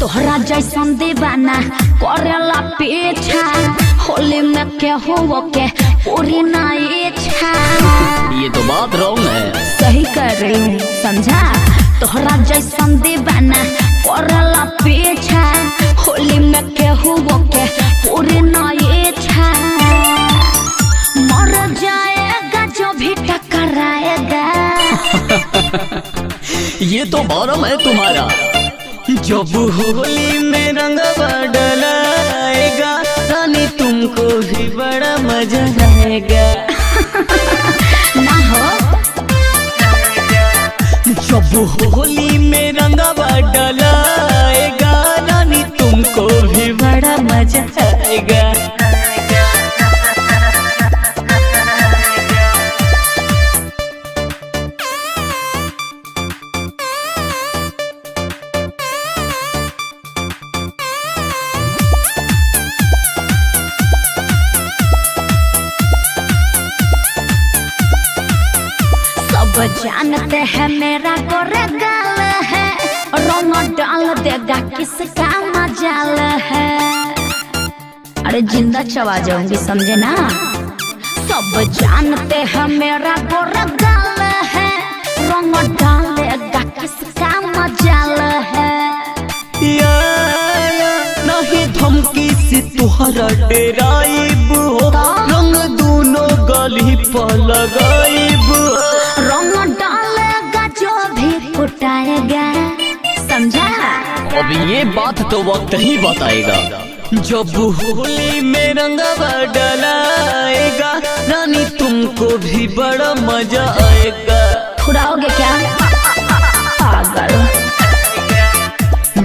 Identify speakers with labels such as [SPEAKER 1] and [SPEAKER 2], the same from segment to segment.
[SPEAKER 1] तोहरा जैसन दीवाना करेला पीछा। होली में के हो के
[SPEAKER 2] ये तो बात रॉन्ग है।
[SPEAKER 1] सही कर रही हूँ समझा? तोहरा जैसन दीवाना करेला पीछा। होली में के हो के पूरी ना इच्छा मर जाएगा जो भी टकराएगा।
[SPEAKER 2] ये तो भरम है तुम्हारा।
[SPEAKER 3] जब होली में रंगवा डलाएगा रानी तुमको भी बड़ा मज़ा आएगा।
[SPEAKER 1] ना हो।
[SPEAKER 3] जब होली में रंगावा डलाएगा रानी तुमको भी बड़ा मज़ा आएगा।
[SPEAKER 1] किसका मजाल है। अरे ज़िंदा चबा जाऊँगी समझे ना? सब जानते हैं मेरा गोरे गाल है। रंग डालेगा किसका मजाल है?
[SPEAKER 3] या, या, नहीं धमकी से तुहरा डेराइब हो। रंग दोनों गली पर लगाइब
[SPEAKER 1] रंग डालेगा जो भी कुटाएगा समझा?
[SPEAKER 2] अब ये बात तो वक्त ही बताएगा।
[SPEAKER 3] जब होली में रंगवा डलाएगा रानी तुमको भी बड़ा मज़ा आएगा।
[SPEAKER 1] फुराओगे क्या? पागल।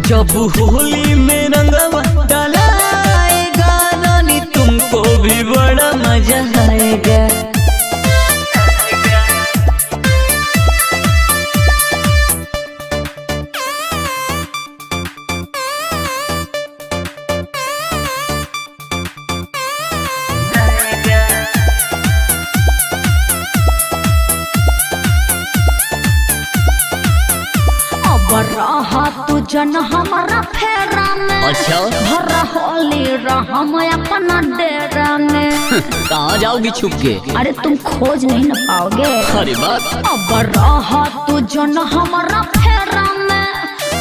[SPEAKER 3] जब होली में रंगवा डलाएगा रानी तुमको भी बड़ा मज़ा आएगा।
[SPEAKER 1] रहम अपना डेरा में।
[SPEAKER 2] कहाँ जाओगी छुप के?
[SPEAKER 1] अरे तुम खोज नहीं न पाओगे।
[SPEAKER 2] अरे बात
[SPEAKER 1] अब रहा तू जन हमारा फेरा में।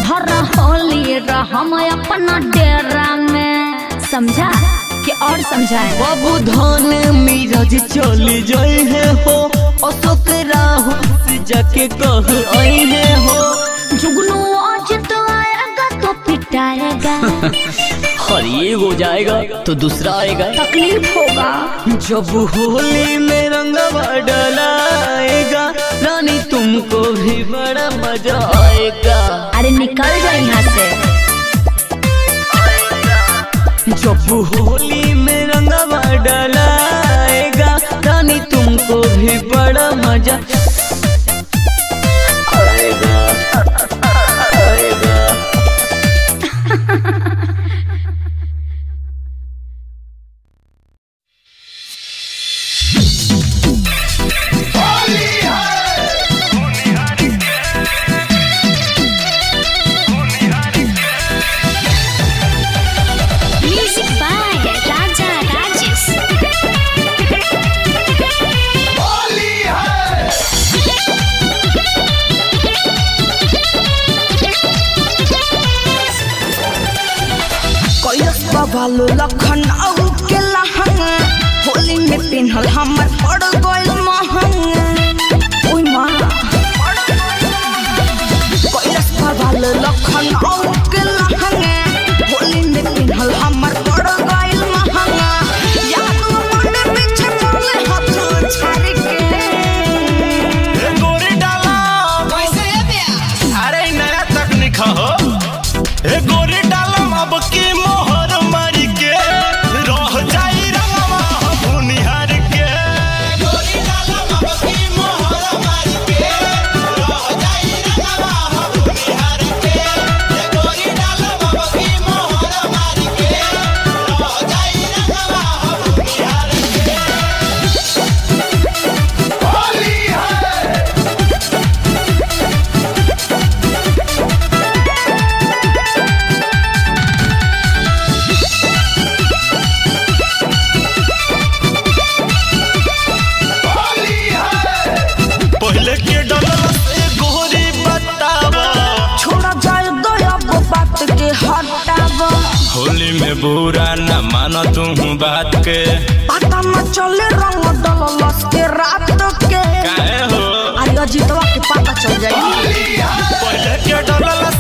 [SPEAKER 1] भर होली रहम अपना डेरा में। समझा? कि और समझाए?
[SPEAKER 3] बाबू धान मीरज चली जाए है हो अशोक राहु से जाके कह आई है हो।
[SPEAKER 1] जुगनू आज तो आएगा तो पिटाएगा।
[SPEAKER 2] और ये हो जाएगा तो दूसरा आएगा।
[SPEAKER 1] तकलीफ़ होगा।
[SPEAKER 3] जब होली में रंगवा डलाएगा रानी तुमको भी बड़ा मज़ा आएगा।
[SPEAKER 1] अरे निकल जाए यहाँ से।
[SPEAKER 3] जब होली में रंगवा डलाएगा रानी तुमको भी बड़ा मज़ा आएगा। आएगा।
[SPEAKER 4] कैलस लखन औ के लहंग। होली में पिन्हल हमर पड़ गइल महंग। ओइ माँ। कैलस बबालो लखन औ
[SPEAKER 5] बात के
[SPEAKER 6] पता न चले रंग डलस के रात के
[SPEAKER 5] काहे हो?
[SPEAKER 6] आज अजीतवा के पता चल जाई।
[SPEAKER 5] पहले के डलस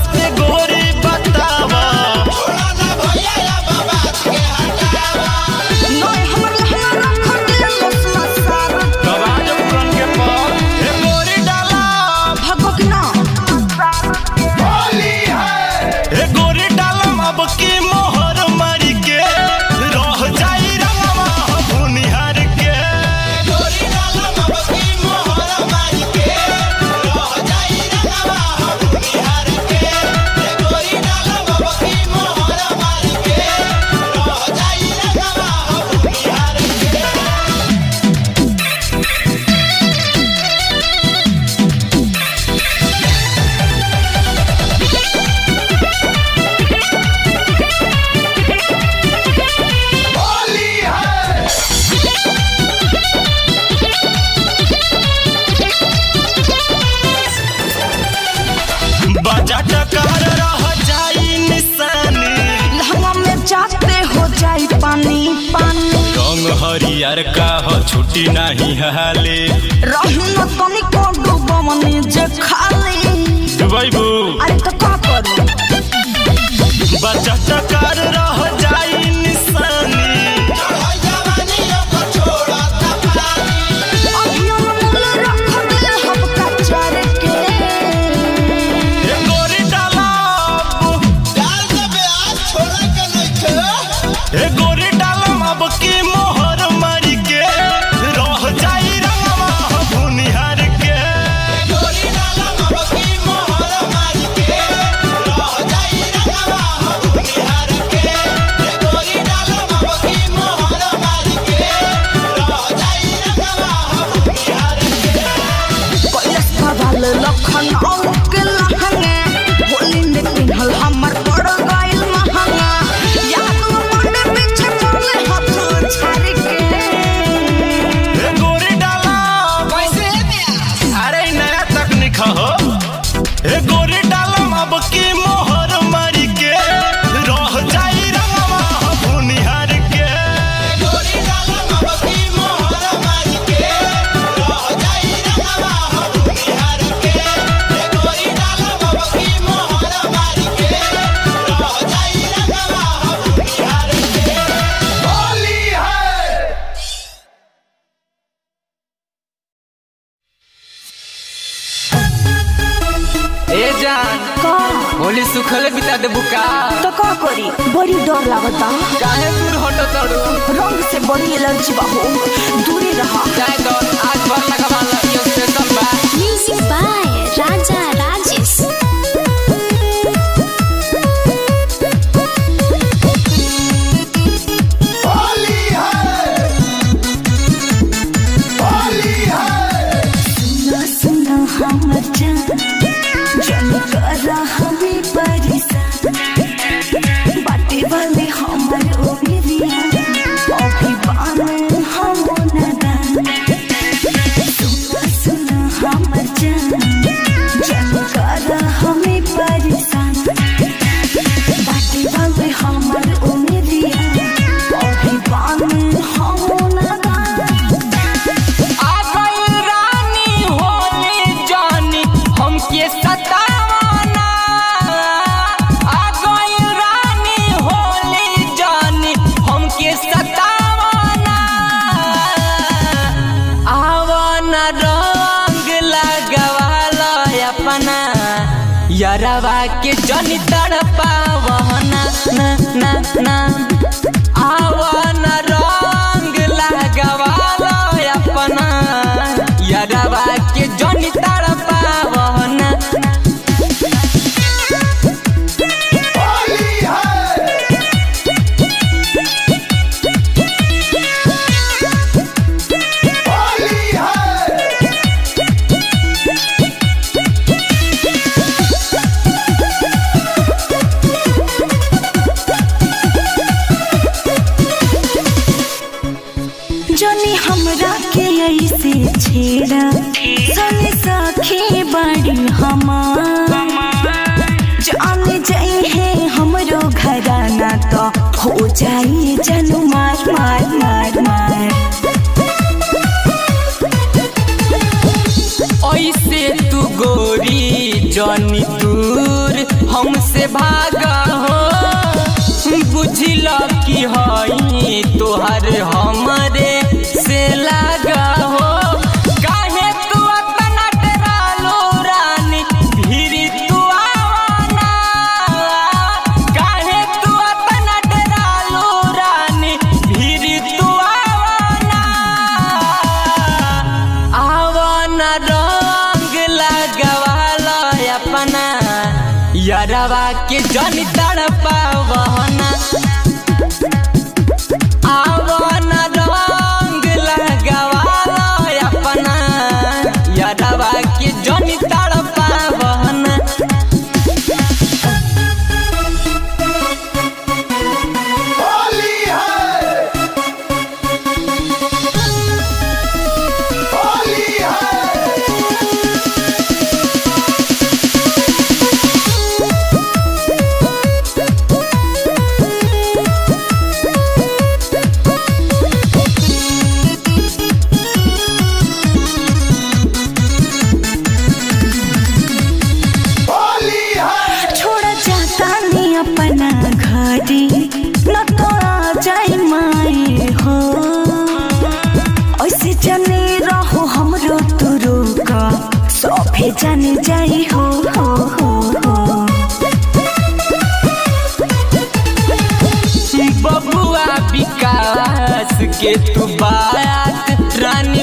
[SPEAKER 5] पहुँची नहीं हाले।
[SPEAKER 6] रही तनिको डूबमनी जे
[SPEAKER 4] खा सुखल बिता देबू का
[SPEAKER 6] तो का करी बड़ी डर लागता
[SPEAKER 4] काहे दूर हटो तड़ू
[SPEAKER 6] रंग से बड़ी एलर्जी बाबू दूरी रहा
[SPEAKER 4] जाए गॉड आज बार लगावा लगियो से सब बा
[SPEAKER 7] म्यूजिक बाय राजा
[SPEAKER 4] घरवा के जनी तड़पा तड़पावना ना ना ना
[SPEAKER 7] आवा भागा हो। बुझल की हई तोहर हो के
[SPEAKER 4] हो हो हो हो।
[SPEAKER 7] बबुआ विकास के तू बात रानी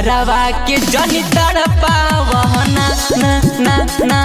[SPEAKER 7] घरवा के जनी तड़पावह ना ना ना ना।